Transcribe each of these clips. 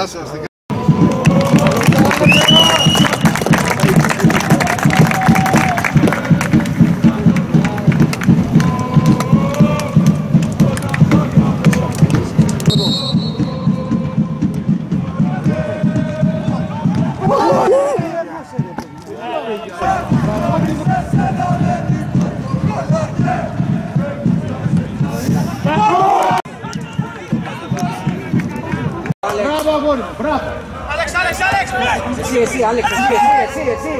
Gracias. Σας. Μπράβο αγόρι μου, μπράβο. Άλεξ, Άλεξ, Άλεξ! Εσύ, εσύ, Άλεξ, εσύ, εσύ, εσύ,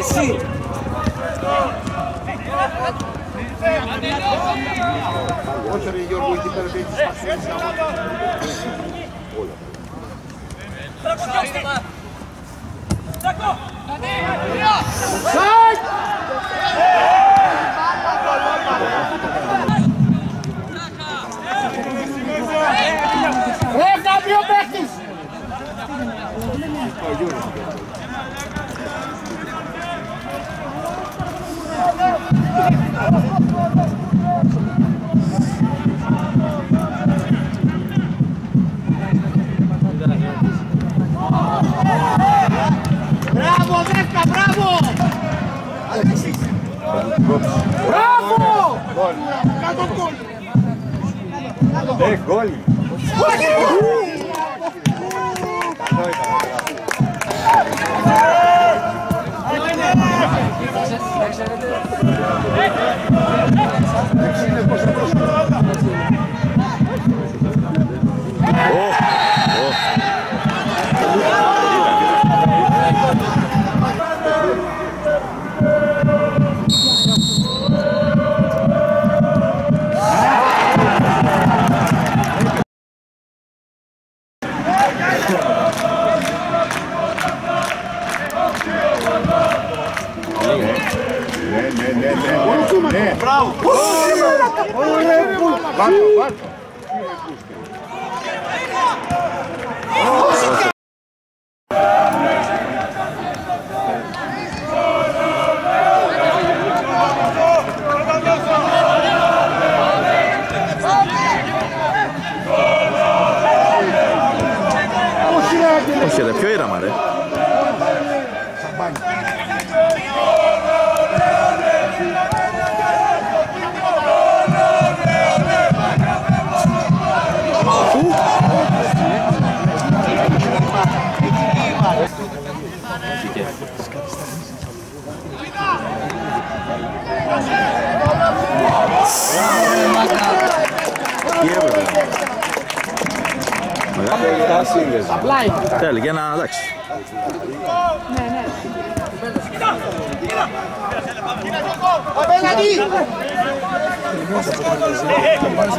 εσύ. Εσύ. Όχι ρε Γιώργο, εκεί πέρα δεν έχεις Ρε, Bravo! Gol! É gol! Olha! Ναι, ναι, ναι. Ναι. Μπράβο. Βάρτο, βάρτο. Όχι ρε, πιο ήρεμα ρε. Τι Απλά είναι. Τέλει, για να εντάξει. Απέναντι!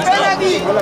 Απέναντι! Αλλά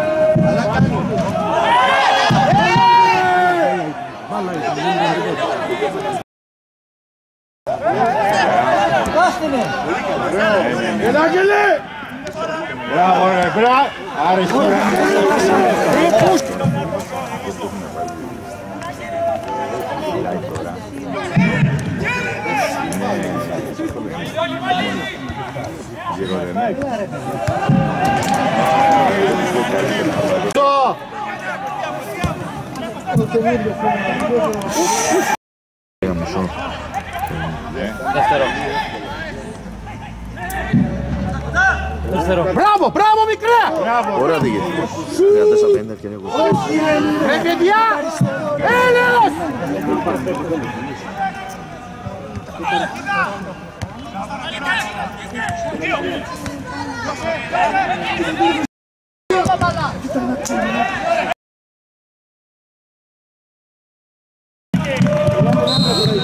Bravo, bravo. Ahora τώρα, τώρα. Έλα, Άγγελε! Μπράβο, ρε, μπράβο. Άρεσε. Ρε, πώς. Για μισό. Μπράβο, μπράβο μικρά! Ωραία δίκη. 14-50 ευκαιρία εγώ. Ρε παιδιά! Έλεος!